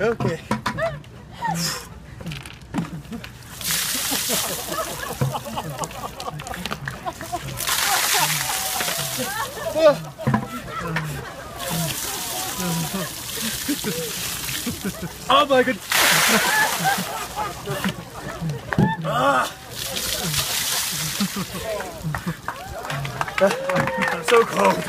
okay. oh my god. ah. Zo groot.